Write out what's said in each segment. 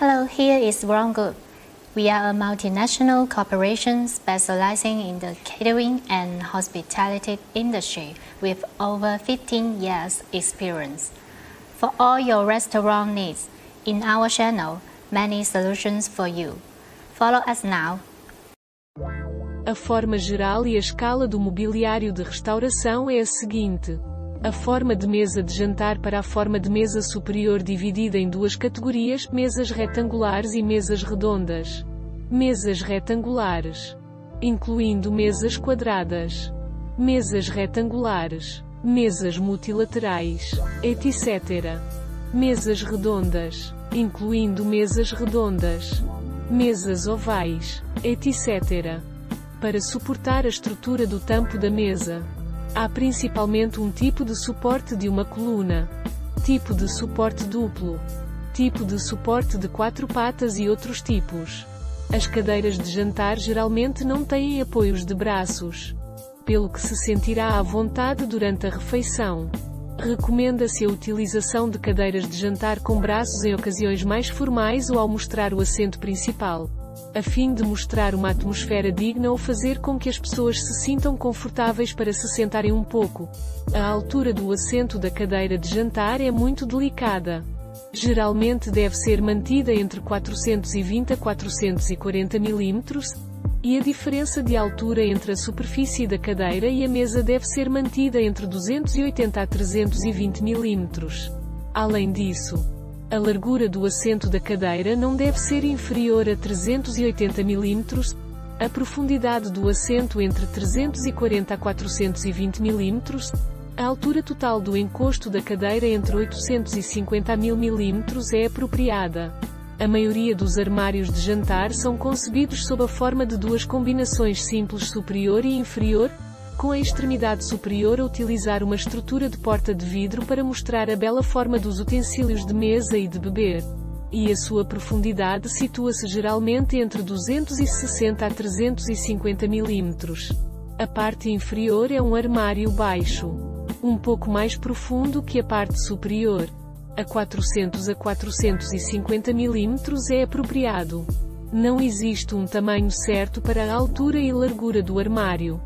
Hello, here is Wrong Group. We are a multinational corporation specializing in the catering and hospitality industry with over 15 years experience. For all your restaurant needs, in our channel, many solutions for you. Follow us now. A forma geral e a escala do mobiliário de restauração é a seguinte. A forma de mesa de jantar para a forma de mesa superior dividida em duas categorias, mesas retangulares e mesas redondas. Mesas retangulares. Incluindo mesas quadradas. Mesas retangulares. Mesas multilaterais, etc. Mesas redondas. Incluindo mesas redondas. Mesas ovais, etc. Para suportar a estrutura do tampo da mesa, Há principalmente um tipo de suporte de uma coluna, tipo de suporte duplo, tipo de suporte de quatro patas e outros tipos. As cadeiras de jantar geralmente não têm apoios de braços, pelo que se sentirá à vontade durante a refeição. Recomenda-se a utilização de cadeiras de jantar com braços em ocasiões mais formais ou ao mostrar o assento principal a fim de mostrar uma atmosfera digna ou fazer com que as pessoas se sintam confortáveis para se sentarem um pouco. A altura do assento da cadeira de jantar é muito delicada. Geralmente deve ser mantida entre 420 a 440 mm, e a diferença de altura entre a superfície da cadeira e a mesa deve ser mantida entre 280 a 320 mm. Além disso, a largura do assento da cadeira não deve ser inferior a 380 mm, a profundidade do assento entre 340 a 420 mm, a altura total do encosto da cadeira entre 850 a 1000 mm é apropriada. A maioria dos armários de jantar são concebidos sob a forma de duas combinações simples superior e inferior, com a extremidade superior a utilizar uma estrutura de porta de vidro para mostrar a bela forma dos utensílios de mesa e de beber. E a sua profundidade situa-se geralmente entre 260 a 350 mm. A parte inferior é um armário baixo, um pouco mais profundo que a parte superior. A 400 a 450 mm é apropriado. Não existe um tamanho certo para a altura e largura do armário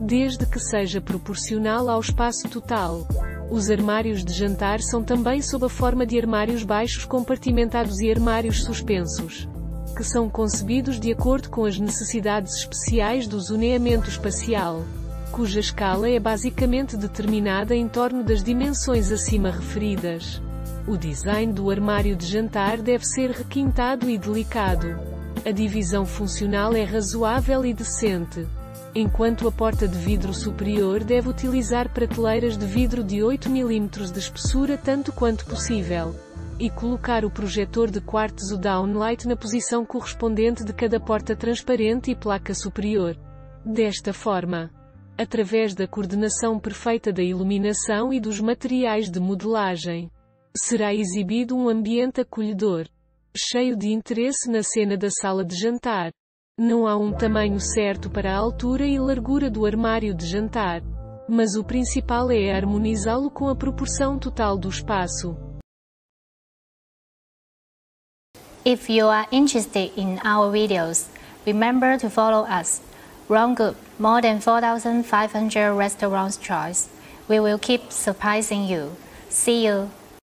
desde que seja proporcional ao espaço total. Os armários de jantar são também sob a forma de armários baixos compartimentados e armários suspensos, que são concebidos de acordo com as necessidades especiais do zoneamento espacial, cuja escala é basicamente determinada em torno das dimensões acima referidas. O design do armário de jantar deve ser requintado e delicado. A divisão funcional é razoável e decente enquanto a porta de vidro superior deve utilizar prateleiras de vidro de 8 mm de espessura tanto quanto possível, e colocar o projetor de quartzo downlight na posição correspondente de cada porta transparente e placa superior. Desta forma, através da coordenação perfeita da iluminação e dos materiais de modelagem, será exibido um ambiente acolhedor, cheio de interesse na cena da sala de jantar. Não há um tamanho certo para a altura e largura do armário de jantar. Mas o principal é harmonizá-lo com a proporção total do espaço. If you are interested in our videos, remember to follow us. Wrong Group, more than 4,500 restaurants choice. We will keep surprising you. See you.